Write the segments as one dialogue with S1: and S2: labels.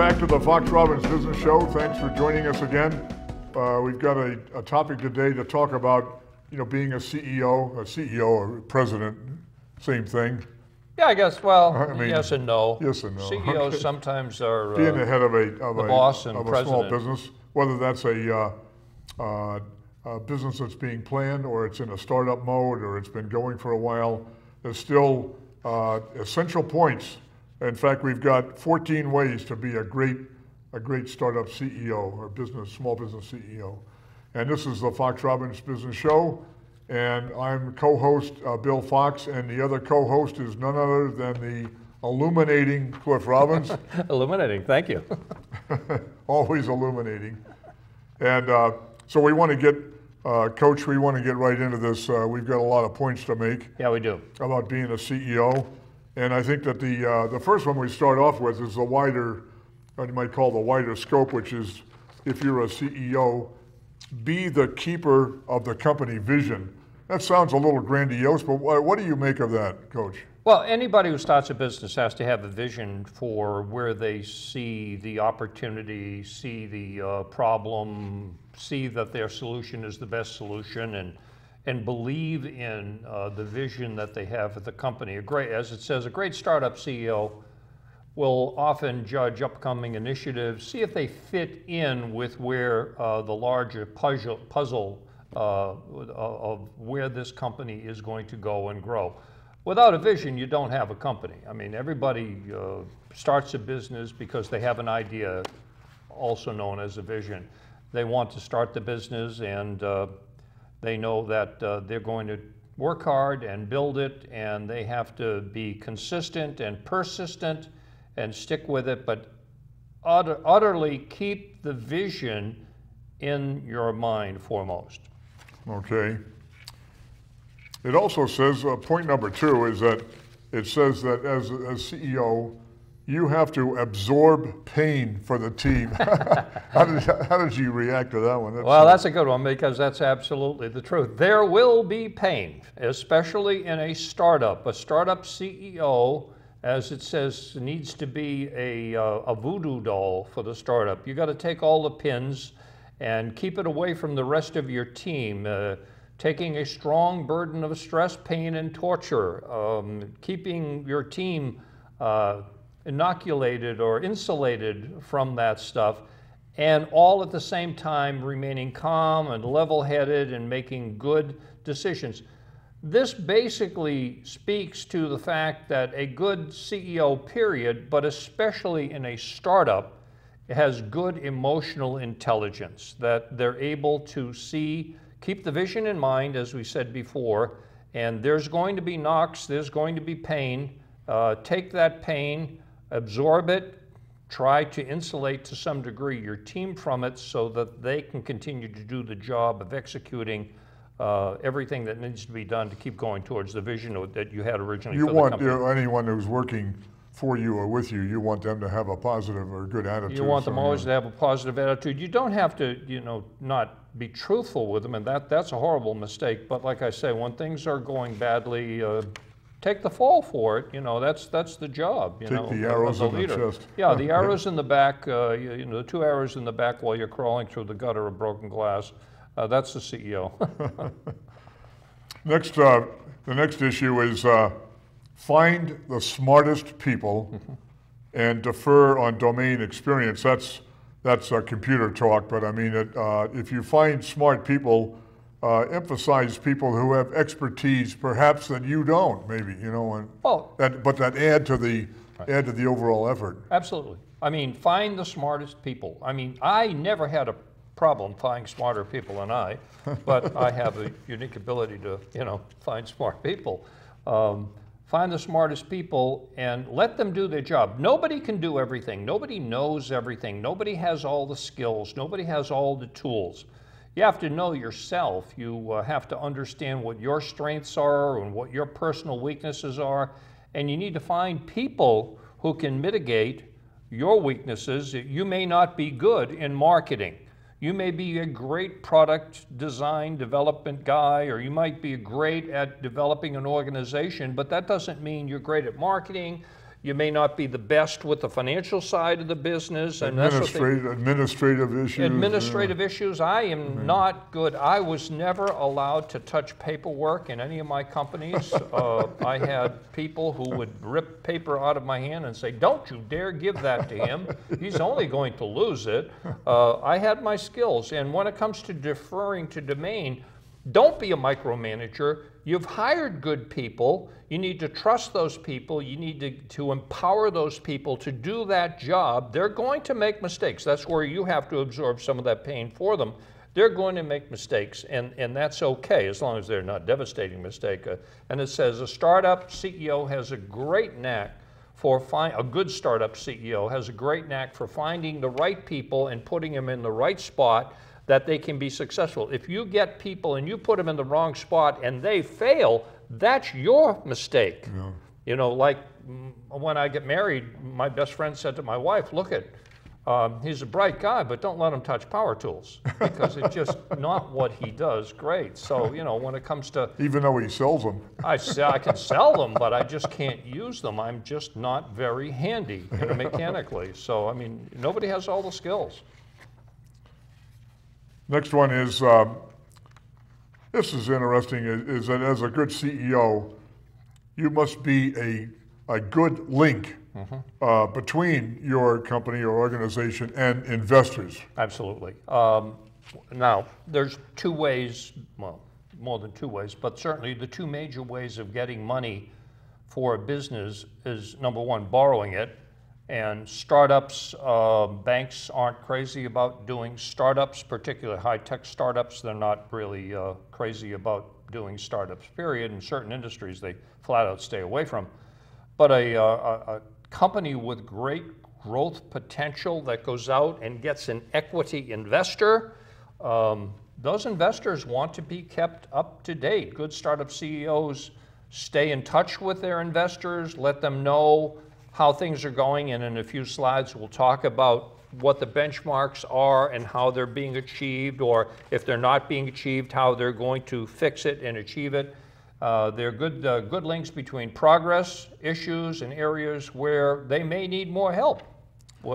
S1: Welcome back to the Fox Robbins Business Show. Thanks for joining us again. Uh, we've got a, a topic today to talk about, you know, being a CEO, a CEO or president, same thing.
S2: Yeah, I guess. Well,
S1: I mean,
S2: yes and no.
S1: yes and no.
S2: CEOs
S1: Okay.
S2: sometimes are.
S1: Being the
S2: uh,
S1: head of a of a,
S2: boss and
S1: of a small business, whether that's a, uh, uh, a business that's being planned or it's in a startup mode or it's been going for a while, there's still uh, essential points. In fact, we've got 14 ways to be a great a great startup CEO or business small business CEO, and this is the Fox Robbins Business Show. And I'm co-host uh, Bill Fox, and the other co-host is none other than the illuminating Cliff Robbins.
S2: illuminating. Thank you.
S1: always illuminating. And uh, so we want to get, uh, Coach, we want to get right into this. Uh, we've got a lot of points to make
S2: yeah, we do.
S1: about being a CEO. And I think that the, uh, the first one we start off with is the wider, what you might call the wider scope, which is if you're a CEO, be the keeper of the company vision. That sounds a little grandiose, but what, what do you make of that, Coach?
S2: Well, anybody who starts a business has to have a vision for where they see the opportunity, see the uh, problem, see that their solution is the best solution, and and believe in uh, the vision that they have for the company. A great, as it says, a great startup CEO will often judge upcoming initiatives, see if they fit in with where uh, the larger puzzle, puzzle uh, of where this company is going to go and grow. Without a vision, you don't have a company. I mean, everybody uh, starts a business because they have an idea, also known as a vision. They want to start the business and uh, they know that uh, they're going to work hard and build it, and they have to be consistent and persistent and stick with it, but utter, utterly keep the vision in your mind foremost.
S1: Okay. It also says, uh, point number two is that it says that as, as CEO, you have to absorb pain for the team. how, did, how did you react to that one? That's,
S2: Well, that's a good one because that's absolutely the truth. There will be pain, especially in a startup. A startup CEO, as it says, needs to be a, uh, a voodoo doll for the startup. You got to take all the pins and keep it away from the rest of your team. Uh, taking a strong burden of stress, pain, and torture, um, keeping your team uh, inoculated or insulated from that stuff, and all at the same time remaining calm and level headed and making good decisions. This basically speaks to the fact that a good CEO, period, but especially in a startup, has good emotional intelligence, that they're able to see, keep the vision in mind, as we said before, and there's going to be knocks, there's going to be pain. Uh, take that pain, absorb it, try to insulate to some degree your team from it so that they can continue to do the job of executing uh, everything that needs to be done to keep going towards the vision that you had originally
S1: you want
S2: the company.
S1: you know, anyone who's working for you or with you, you want them to have a positive or good attitude.
S2: You want them always to have a positive attitude. You don't have to, you know, not be truthful with them, and that that's a horrible mistake. But like I say, when things are going badly, uh, take the fall for it. You know, that's that's the job. You
S1: Take
S2: know,
S1: the arrows in the chest.
S2: Yeah, the arrows in the back. Uh, you, you know, the two arrows in the back while you're crawling through the gutter of broken glass. Uh, that's the CEO.
S1: Next, uh, the next issue is uh, find the smartest people and defer on domain experience. That's that's uh, computer talk, but I mean, it, uh, if you find smart people, uh, emphasize people who have expertise, perhaps that you don't, maybe you know, and
S2: well,
S1: that but that add to the add to the overall effort.
S2: Absolutely. I mean, find the smartest people. I mean, I never had a problem finding smarter people than I, but I have a unique ability to, you know, find smart people. Um, find the smartest people and let them do their job. Nobody can do everything. Nobody knows everything. Nobody has all the skills. Nobody has all the tools. You have to know yourself. You uh, have to understand what your strengths are and what your personal weaknesses are. And you need to find people who can mitigate your weaknesses. You may not be good in marketing. You may be a great product design development guy, or you might be great at developing an organization, but that doesn't mean you're great at marketing. You may not be the best with the financial side of the business, and that's what they,
S1: Administrative, administrative issues. yeah.
S2: administrative issues. I am not good. I was never allowed to touch paperwork in any of my companies. uh, I had people who would rip paper out of my hand and say, "Don't you dare give that to him. He's only going to lose it." Uh, I had my skills, and when it comes to deferring to domain, don't be a micromanager. You've hired good people. You need to trust those people. You need to, to empower those people to do that job. They're going to make mistakes. That's where you have to absorb some of that pain for them. They're going to make mistakes, and, and that's okay as long as they're not devastating mistake. Uh, and it says a startup CEO has a great knack for find, a good startup CEO has a great knack for finding the right people and putting them in the right spot that they can be successful. If you get people and you put them in the wrong spot and they fail, that's your mistake. You know, like mm, when I get married, my best friend said to my wife, "Look at." Um, he's a bright guy, but don't let him touch power tools because it's just not what he does great. So, you know, when it comes to
S1: Even though he sells them.
S2: I, I can sell them, but I just can't use them. I'm just not very handy you know, mechanically. So, I mean, nobody has all the skills.
S1: Next one is, um, this is interesting, is, is that as a good CEO, you must be a, a good link uh, between your company or organization and investors.
S2: Absolutely. Um, now, there's two ways, well, more than two ways, but certainly the two major ways of getting money for a business is number one, borrowing it. And startups, uh, banks aren't crazy about doing startups, particularly high tech startups. They're not really uh, crazy about doing startups, period. In certain industries, they flat out stay away from. But a, uh, a, a company with great growth potential that goes out and gets an equity investor, um, those investors want to be kept up to date. Good startup CEOs stay in touch with their investors, let them know how things are going, and in a few slides, we'll talk about what the benchmarks are and how they're being achieved, or if they're not being achieved, how they're going to fix it and achieve it. Uh, they're good, uh, good links between progress, issues, and areas where they may need more help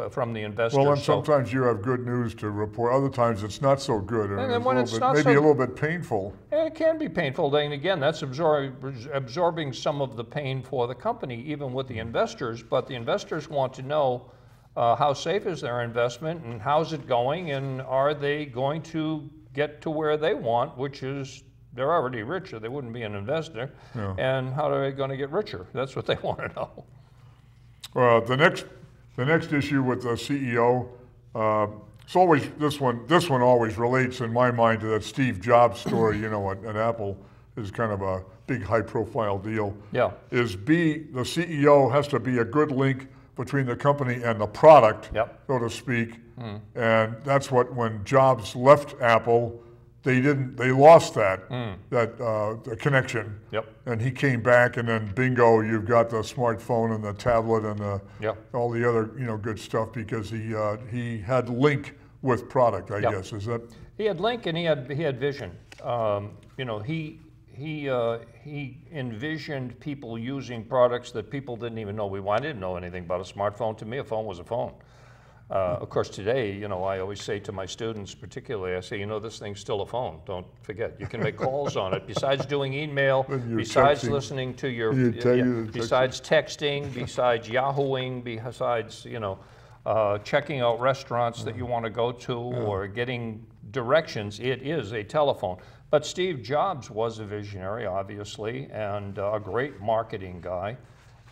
S2: from the investors.
S1: Well, and
S2: So-
S1: sometimes you have good news to report, other times it's not so good, and
S2: And
S1: it's
S2: then
S1: a
S2: when it's
S1: bit,
S2: not
S1: maybe
S2: so-
S1: a little bit painful.
S2: It can be painful. Then again, that's absorb, absorbing some of the pain for the company, even with the investors. But the investors want to know uh, how safe is their investment and how's it going, and are they going to get to where they want, which is they're already richer. They wouldn't be an investor.
S1: Yeah.
S2: And how are they going to get richer? That's what they want to know.
S1: Uh, the next, the next issue with the CEO, uh, it's always this one. This one always relates in my mind to that Steve Jobs story. You know, at, at Apple is kind of a big, high-profile deal.
S2: Yeah.
S1: Is B the CEO has to be a good link between the company and the product,
S2: Yep.
S1: so to speak. And that's what when Jobs left Apple, they didn't. They lost that that uh, connection.
S2: Yep.
S1: And he came back, and then bingo, you've got the smartphone and the tablet and the
S2: Yep.
S1: all the other you know good stuff because he uh, he had link with product. I
S2: Yep.
S1: guess is that
S2: He had link and he had he had vision. Um, you know, he he uh, he envisioned people using products that people didn't even know we wanted. I didn't know anything about a smartphone. To me, a phone was a phone. Uh, of course, today, you know, I always say to my students, particularly, I say, you know, this thing's still a phone. Don't forget, you can make calls on it. Besides doing email, besides
S1: texting.
S2: listening to your,
S1: You tell
S2: yeah,
S1: you to text.
S2: besides texting, besides Yahooing, besides, you know, uh, checking out restaurants that you want to go to or getting directions, it is a telephone. But Steve Jobs was a visionary, obviously, and uh, a great marketing guy.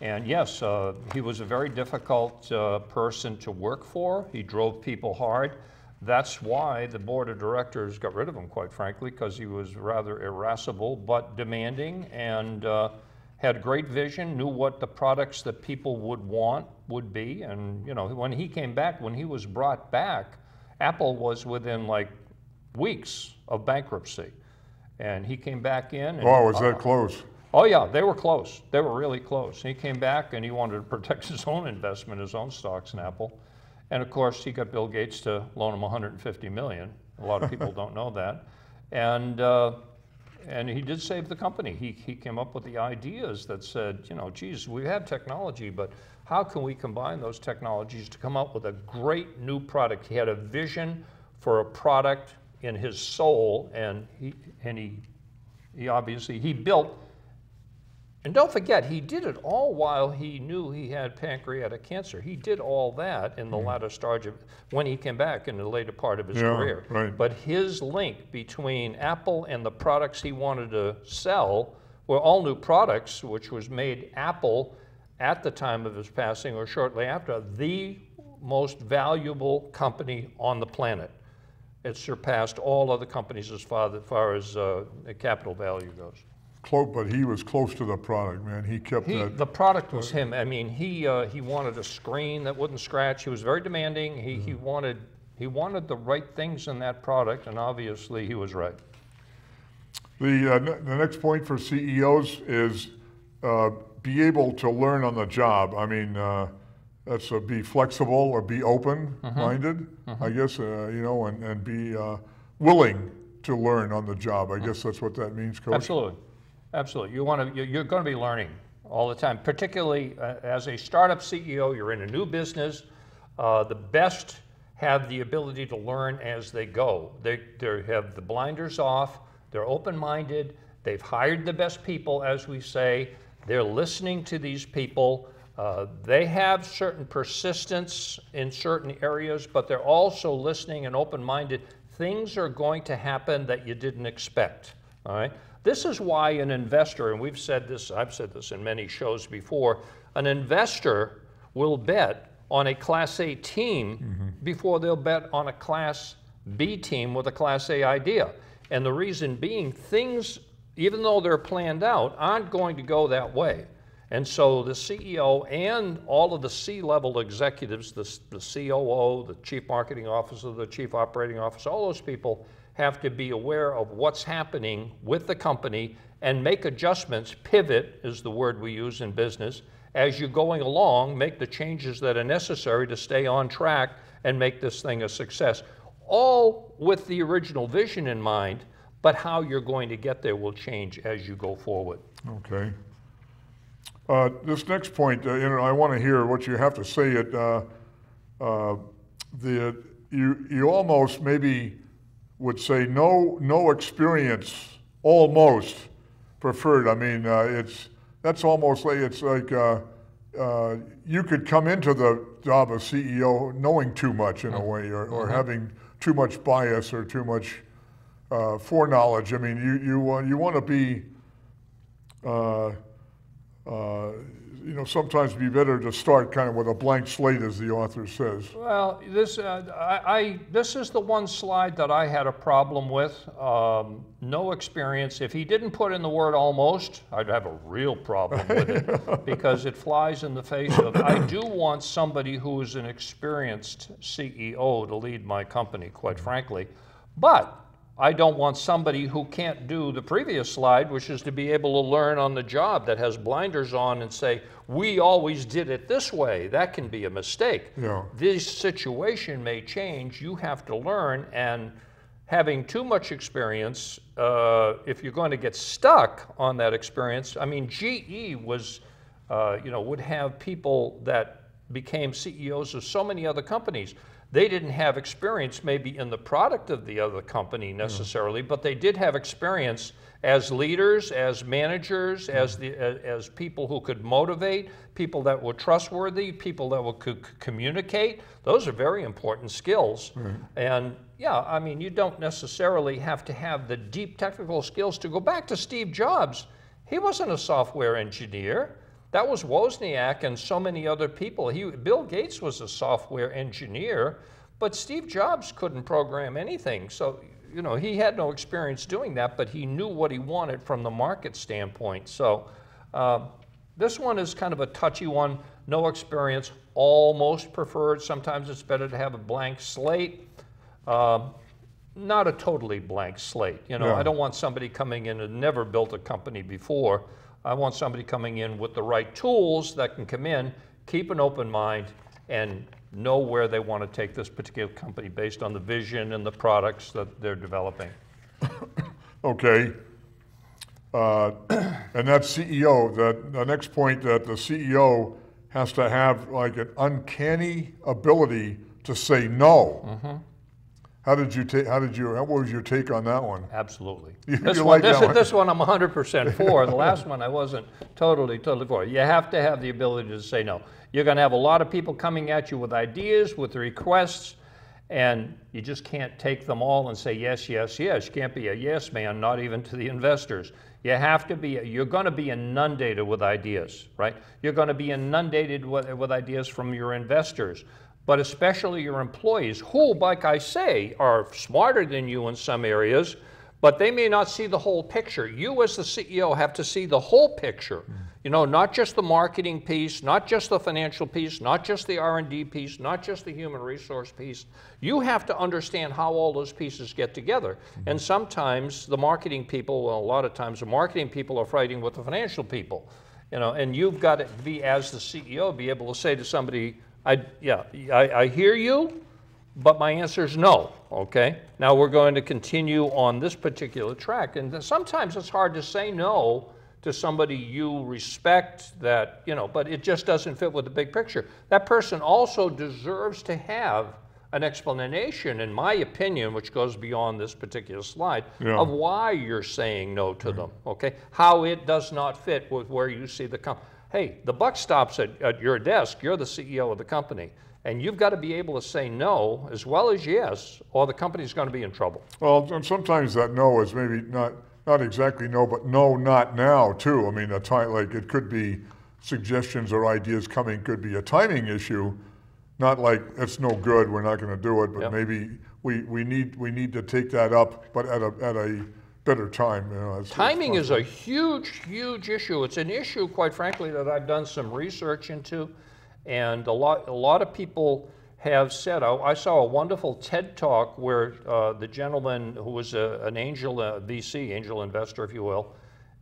S2: And yes, uh, he was a very difficult uh, person to work for. He drove people hard. That's why the board of directors got rid of him, quite frankly, because he was rather irascible but demanding and uh, had great vision, knew what the products that people would want would be. And, you know, when he came back, when he was brought back, Apple was within like weeks of bankruptcy. And he came back in. And,
S1: oh, was that close?
S2: Oh, yeah, they were close. They were really close. He came back and he wanted to protect his own investment, his own stocks in Apple. And of course, he got Bill Gates to loan him 150 million. A lot of people don't know that. And, uh, and he did save the company. He, he came up with the ideas that said, you know, geez, we have technology, but how can we combine those technologies to come up with a great new product? He had a vision for a product in his soul, and he and he he obviously he built. And don't forget, he did it all while he knew he had pancreatic cancer. He did all that in the latter stage of when he came back in the later part of his
S1: Yeah,
S2: career.
S1: right.
S2: But his link between Apple and the products he wanted to sell were all new products, which was made Apple at the time of his passing or shortly after the most valuable company on the planet. It surpassed all other companies as far, as far as uh, capital value goes.
S1: Close, but he was close to the product, man. He kept
S2: He,
S1: that.
S2: the product was him. I mean, he uh, he wanted a screen that wouldn't scratch. He was very demanding. He he wanted he wanted the right things in that product, and obviously he was right.
S1: The, uh, ne- the next point for CEOs is uh, be able to learn on the job. I mean, uh, that's uh, be flexible or be open-minded, I guess, uh, you know, and, and be uh, willing to learn on the job. I guess that's what that means, Coach.
S2: Absolutely, absolutely. You want to you're, going to be learning all the time, particularly uh, as a startup CEO. You're in a new business. Uh, the best have the ability to learn as they go. They they have the blinders off. They're open-minded. They've hired the best people, as we say. They're listening to these people. Uh, they have certain persistence in certain areas, but they're also listening and open-minded. Things are going to happen that you didn't expect. All right. This is why an investor, and we've said this, I've said this in many shows before, an investor will bet on a Class A team mm-hmm. before they'll bet on a Class B team with a Class A idea. And the reason being, things, even though they're planned out, aren't going to go that way. And so the CEO and all of the C-level executives, the, the COO, the chief marketing officer, the chief operating officer, all those people have to be aware of what's happening with the company and make adjustments. Pivot is the word we use in business. As you're going along, make the changes that are necessary to stay on track and make this thing a success. All with the original vision in mind, but how you're going to get there will change as you go forward.
S1: Okay. Uh, this next point, uh, you know, I want to hear what you have to say. It, uh, uh, the you you almost maybe would say no no experience almost preferred. I mean, uh, it's that's almost like it's like uh, uh, you could come into the job of CEO knowing too much in a way, or, or having too much bias or too much uh, foreknowledge. I mean, you you uh, you want to be uh, know, sometimes it'd be better to start kind of with a blank slate, as the author says.
S2: Well, this, uh, I, I, this is the one slide that I had a problem with. Um, no experience. If he didn't put in the word almost, I'd have a real problem with it because it flies in the face of. I do want somebody who is an experienced CEO to lead my company, quite frankly. But I don't want somebody who can't do the previous slide, which is to be able to learn on the job, that has blinders on and say, we always did it this way. That can be a mistake.
S1: Yeah.
S2: This situation may change. You have to learn, and having too much experience, uh, if you're going to get stuck on that experience, I mean, GE was, uh, you know, would have people that became CEOs of so many other companies. They didn't have experience maybe in the product of the other company hmm. necessarily, but they did have experience as leaders, as managers, as hmm. the as, people who could motivate, people that were trustworthy, people that were, could communicate. Those are very important skills. And yeah, I mean, you don't necessarily have to have the deep technical skills to go back to Steve Jobs. He wasn't a software engineer. That was Wozniak and so many other people. He, Bill Gates was a software engineer, but Steve Jobs couldn't program anything. So, you know, he had no experience doing that, but he knew what he wanted from the market standpoint. So, um, this one is kind of a touchy one. No experience, almost preferred. Sometimes it's better to have a blank slate. Um, not a totally blank slate. You know,
S1: Yeah.
S2: I don't want somebody coming in and never built a company before. I want somebody coming in with the right tools that can come in, keep an open mind, and know where they want to take this particular company based on the vision and the products that they're developing.
S1: Okay. Uh, and that CEO, that the next point that the CEO has to have like an uncanny ability to say no. How did you take? How did you? What was your take on that one?
S2: Absolutely.
S1: You-
S2: This
S1: you
S2: one,
S1: like
S2: this,
S1: that one?
S2: this one I'm 100% for. The last one I wasn't totally, totally for. You have to have the ability to say no. You're going to have a lot of people coming at you with ideas, with requests, and you just can't take them all and say yes, yes, yes. You can't be a yes man, not even to the investors. You have to be, you're going to be inundated with ideas, right? You're going to be inundated with, with ideas from your investors but especially your employees, who, like I say, are smarter than you in some areas, but they may not see the whole picture. You, as the CEO, have to see the whole picture. You know, not just the marketing piece, not just the financial piece, not just the R&D piece, not just the human resource piece. You have to understand how all those pieces get together. And sometimes the marketing people, well, a lot of times the marketing people are fighting with the financial people. You know, and you've got to be, as the CEO, be able to say to somebody, I, yeah, I, I hear you, but my answer is no, okay? Now we're going to continue on this particular track. And sometimes it's hard to say no to somebody you respect that, you know, but it just doesn't fit with the big picture. That person also deserves to have an explanation, in my opinion, which goes beyond this particular slide,
S1: Yeah.
S2: of why you're saying no to them, okay? How it does not fit with where you see the company. Hey, the buck stops at, at your desk. You're the CEO of the company. And you've got to be able to say no as well as yes, or the company's going to be in trouble.
S1: Well, and sometimes that no is maybe not not exactly no, but no, not now too. I mean, a time like it could be suggestions or ideas coming could be a timing issue, not like it's no good, we're not going to do it, but
S2: Yep.
S1: maybe we, we need we need to take that up, but at a at a better time. You know,
S2: Timing is a huge, huge issue. It's an issue, quite frankly, that I've done some research into, and a lot, a lot of people have said. I, I saw a wonderful TED talk where uh, the gentleman who was a, an angel uh, VC, angel investor, if you will,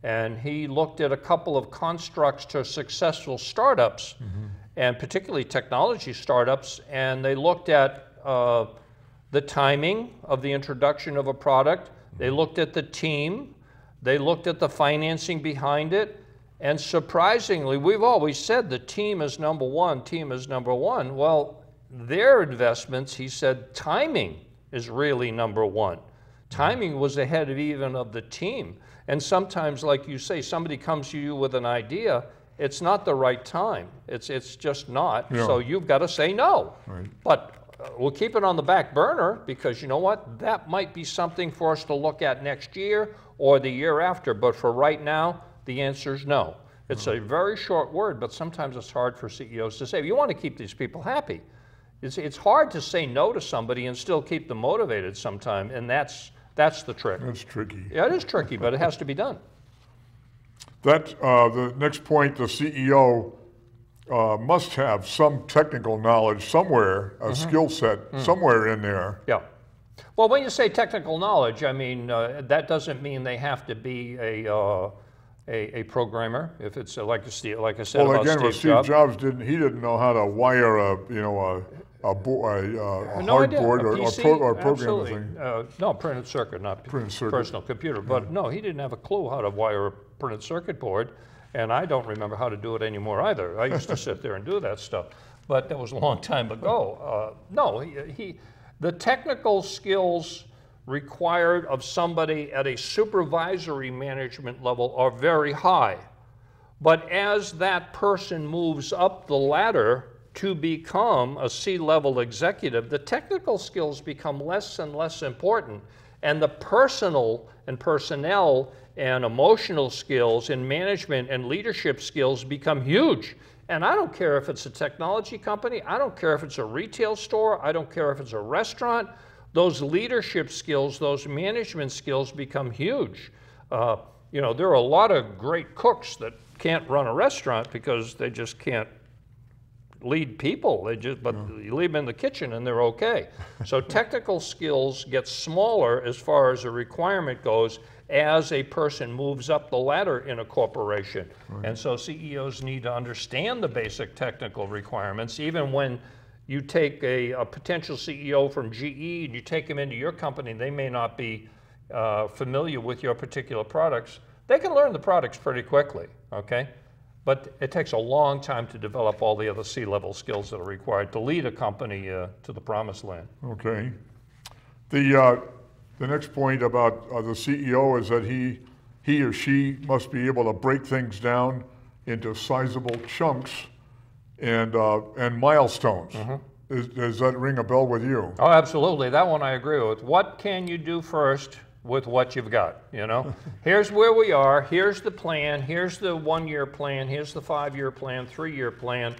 S2: and he looked at a couple of constructs to successful startups, and particularly technology startups, and they looked at. Uh, the timing of the introduction of a product, they looked at the team, they looked at the financing behind it, and surprisingly, we've always said the team is number one, team is number one. Well, their investments, he said, timing is really number one. Timing was ahead of even of the team. And sometimes, like you say, somebody comes to you with an idea, it's not the right time. It's, it's just not.
S1: Yeah.
S2: So you've got to say no.
S1: Right.
S2: But we'll keep it on the back burner because you know what? That might be something for us to look at next year or the year after. But for right now, the answer is no. It's a very short word, but sometimes it's hard for CEOs to say. You want to keep these people happy. It's, it's hard to say no to somebody and still keep them motivated sometime, and that's, that's the trick.
S1: That's tricky.
S2: Yeah, it is tricky, but it has to be done.
S1: That uh, the next point, the CEO uh, must have some technical knowledge somewhere, a skill set somewhere in there.
S2: Yeah. Well, when you say technical knowledge, I mean, uh, that doesn't mean they have to be a, uh, a, a programmer. If it's uh, like, Steve, like I said
S1: Well,
S2: about
S1: again,
S2: Steve
S1: Steve
S2: Jobs.
S1: Jobs didn't he didn't know how to wire a you know a a, bo- a, uh, a
S2: No, I did.
S1: hardboard
S2: A
S1: or, or, pro- or program the
S2: absolutely.
S1: thing.
S2: Uh, no, printed circuit, not
S1: Printed circuit.
S2: personal computer. But no, he didn't have a clue how to wire a printed circuit board, and I don't remember how to do it anymore either. I used to sit there and do that stuff, but that was a long time ago. Uh, no, he, he, the technical skills required of somebody at a supervisory management level are very high. But as that person moves up the ladder to become a C level executive, the technical skills become less and less important. And the personal and personnel and emotional skills and management and leadership skills become huge. And I don't care if it's a technology company, I don't care if it's a retail store, I don't care if it's a restaurant. Those leadership skills, those management skills become huge. Uh, you know, there are a lot of great cooks that can't run a restaurant because they just can't lead people. They just, but you leave them in the kitchen and they're okay. So technical skills get smaller as far as a requirement goes as a person moves up the ladder in a corporation. And so CEOs need to understand the basic technical requirements, even when you take a, a potential CEO from GE and you take them into your company, they may not be uh, familiar with your particular products. They can learn the products pretty quickly, okay? But it takes a long time to develop all the other C-level skills that are required to lead a company uh, to the promised land.
S1: Okay. The, uh, the next point about uh, the CEO is that he, he or she must be able to break things down into sizable chunks and, uh, and milestones. Is, does that ring a bell with you?
S2: Oh, absolutely. That one I agree with. What can you do first with what you've got? You know, here's where we are. Here's the plan. Here's the one-year plan. Here's the five-year plan, three-year plan,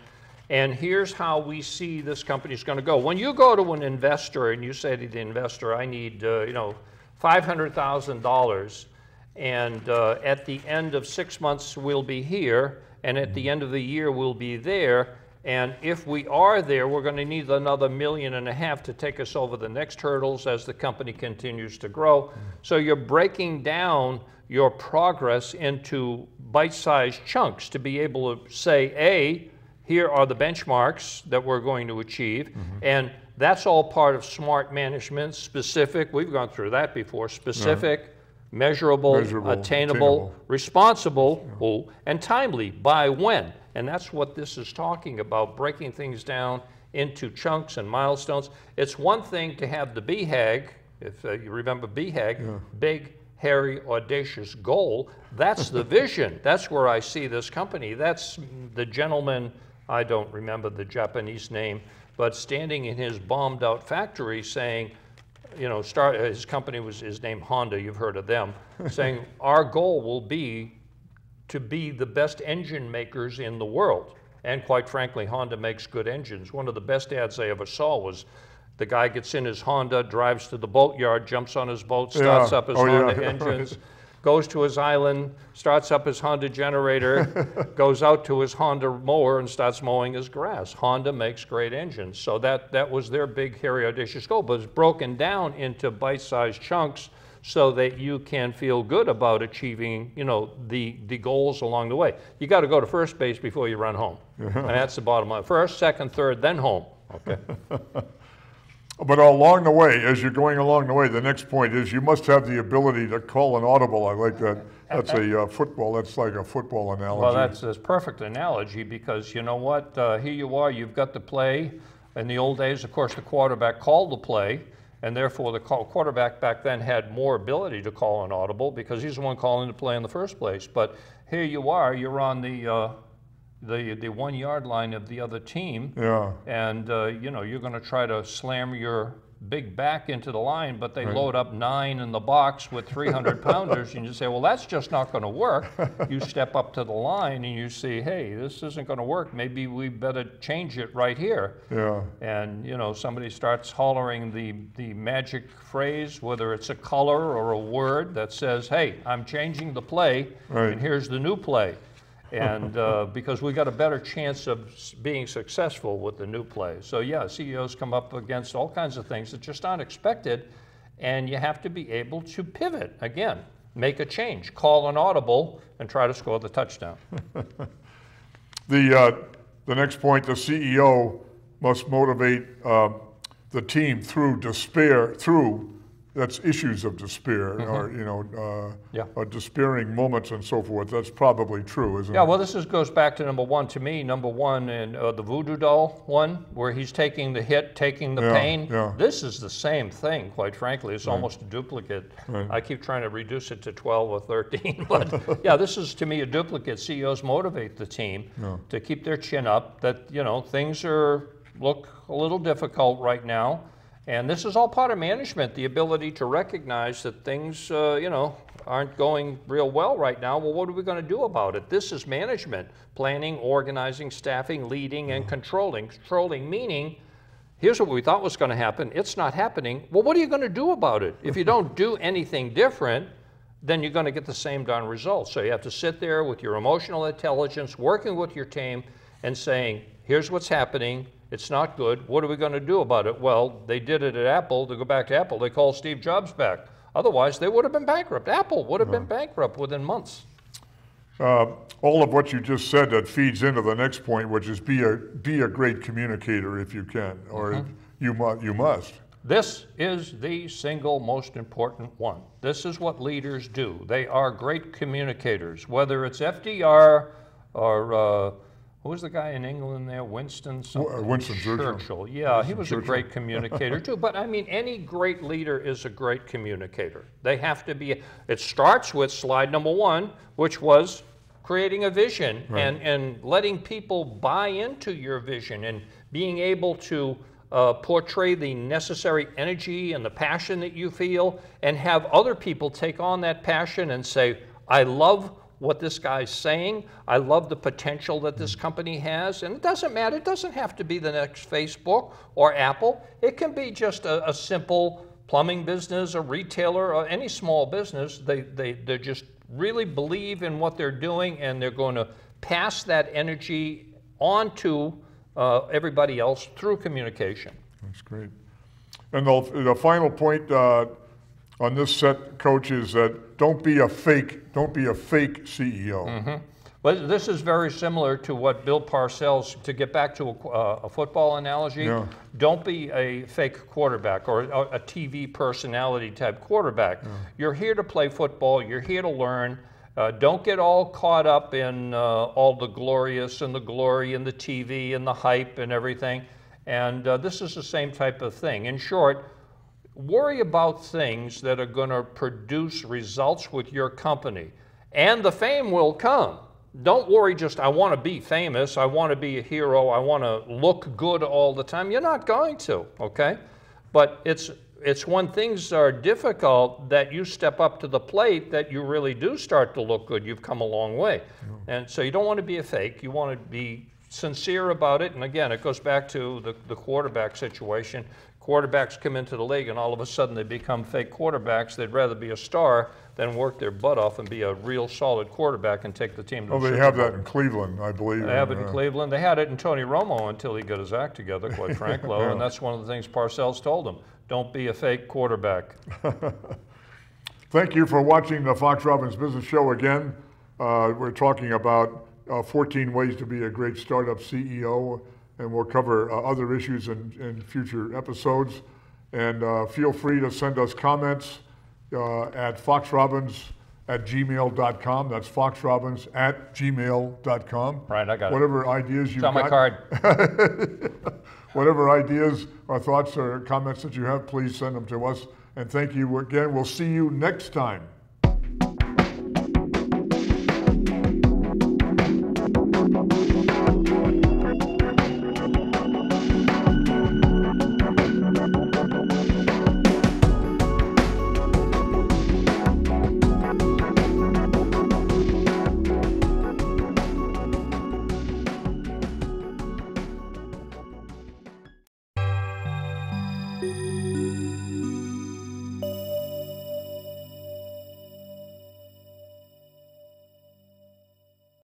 S2: and here's how we see this company is going to go. When you go to an investor and you say to the investor, "I need, uh, you know, five hundred thousand dollars," and uh, at the end of six months we'll be here, and at the end of the year we'll be there. And if we are there, we're going to need another million and a half to take us over the next hurdles as the company continues to grow. So you're breaking down your progress into bite-sized chunks to be able to say, A, here are the benchmarks that we're going to achieve. Mm-hmm. And that's all part of smart management, specific, we've gone through that before, specific, uh-huh. measurable,
S1: Measurable,
S2: attainable,
S1: attainable.
S2: responsible, oh, and timely. By when? And that's what this is talking about, breaking things down into chunks and milestones. It's one thing to have the BHAG, if uh, you remember BHAG, big, hairy, audacious goal. That's the vision. That's where I see this company. That's the gentleman, I don't remember the Japanese name, but standing in his bombed out factory saying, you know, start, his company was, his name Honda, you've heard of them, saying, our goal will be to be the best engine makers in the world. And quite frankly, Honda makes good engines. One of the best ads I ever saw was the guy gets in his Honda, drives to the boatyard, jumps on his boat, starts
S1: Yeah.
S2: up his
S1: Oh, yeah.
S2: Honda engines, goes to his island, starts up his Honda generator, goes out to his Honda mower and starts mowing his grass. Honda makes great engines. So that, that was their big, hairy, audacious goal, but it's broken down into bite-sized chunks so that you can feel good about achieving, you know, the, the goals along the way. You got to go to first base before you run home. And that's the bottom line. First, second, third, then home. Okay.
S1: But along the way, as you're going along the way, the next point is you must have the ability to call an audible. I like that. That's a uh, football, that's like a football analogy.
S2: Well, that's a perfect analogy because you know what? Uh, here you are, you've got the play. In the old days, of course, the quarterback called the play, and therefore the call, quarterback back then had more ability to call an audible because he's the one calling the play in the first place. But here you are, you're on the uh, the the one yard line of the other team,
S1: Yeah,
S2: and uh, you know you're going to try to slam your big back into the line, but they load up nine in the box with 300 pounders, and you say, well, that's just not going to work. You step up to the line and you see, hey, this isn't going to work. Maybe we better change it right here.
S1: yeah,
S2: And you know somebody starts hollering the the magic phrase, whether it's a color or a word that says, "Hey, I'm changing the play,
S1: Right.
S2: and here's the new play." And uh, because we got a better chance of being successful with the new play. So yeah, CEOs come up against all kinds of things that just aren't expected, and you have to be able to pivot again, make a change, call an audible, and try to score the touchdown.
S1: The, uh, the next point, the CEO must motivate uh, the team through despair, through, that's issues of despair, or, you know, uh,
S2: Yeah.
S1: uh, despairing moments and so forth. That's probably true, isn't it?
S2: Yeah, well, this is, goes back to number one. To me, number one in uh, the voodoo doll one, where he's taking the hit, taking the
S1: Yeah,
S2: pain.
S1: yeah.
S2: This is the same thing, quite frankly. It's almost a duplicate. I keep trying to reduce it to 12 or 13, but yeah, this is to me a duplicate. CEOs motivate the team to keep their chin up. That you know things are look a little difficult right now. And this is all part of management, the ability to recognize that things, uh, you know, aren't going real well right now. Well, what are we going to do about it? This is management, planning, organizing, staffing, leading, and controlling. Controlling meaning, here's what we thought was going to happen. It's not happening. Well, what are you going to do about it? If you don't do anything different, then you're going to get the same darn results. So you have to sit there with your emotional intelligence, working with your team, and saying, here's what's happening. It's not good. What are we going to do about it? Well, they did it at Apple. To go back to Apple, they called Steve Jobs back. Otherwise, they would have been bankrupt. Apple would have been bankrupt within months.
S1: Uh, all of what you just said that feeds into the next point, which is be a, be a great communicator if you can, or you mu, you must.
S2: This is the single most important one. This is what leaders do. They are great communicators, whether it's FDR, or uh, who was the guy in England there? Winston something.
S1: uh, Winston Churchill.
S2: Yeah, he was a great communicator too. But I mean, any great leader is a great communicator. They have to be. It starts with slide number one, which was creating a vision and, and letting people buy into your vision and being able to uh, portray the necessary energy and the passion that you feel and have other people take on that passion and say, I love what this guy's saying. I love the potential that this company has. And it doesn't matter, it doesn't have to be the next Facebook or Apple. It can be just a, a simple plumbing business, a retailer, or any small business. They, they, they just really believe in what they're doing and they're going to pass that energy on to uh, everybody else through communication.
S1: That's great. And the, the final point uh, on this set, coach, is that don't be a fake. Don't be a fake CEO.
S2: But this is very similar to what Bill Parcells, to get back to a, uh, a football analogy,
S1: Yeah.
S2: don't be a fake quarterback or a, a TV personality type quarterback. You're here to play football, you're here to learn. Uh, don't get all caught up in uh, all the glorious and the glory and the TV and the hype and everything. And uh, this is the same type of thing. In short, worry about things that are going to produce results with your company, and the fame will come. Don't worry just, I want to be famous, I want to be a hero, I want to look good all the time. You're not going to, okay? But it's, it's when things are difficult that you step up to the plate that you really do start to look good. You've come a long way. And so you don't want to be a fake, you want to be sincere about it. And again, it goes back to the, the quarterback situation. Quarterbacks come into the league and all of a sudden they become fake quarterbacks. They'd rather be a star than work their butt off and be a real solid quarterback and take the team to
S1: Oh,
S2: the
S1: they have that in Cleveland, I believe.
S2: They have it in
S1: uh,
S2: Cleveland. They had it in Tony Romo until he got his act together, quite frankly. And that's one of the things Parcells told him. Don't be a fake quarterback.
S1: Thank you for watching the Fox Robbins Business Show again. Uh, we're talking about uh, 14 ways to be a great startup CEO, and we'll cover uh, other issues in, in future episodes. And uh, feel free to send us comments uh, at foxrobbins at gmail.com. That's foxrobbins at gmail.com.
S2: Right, I got it.
S1: Whatever ideas you've
S2: It's on my card.
S1: Whatever ideas or thoughts or comments that you have, please send them to us. And thank you again. We'll see you next time.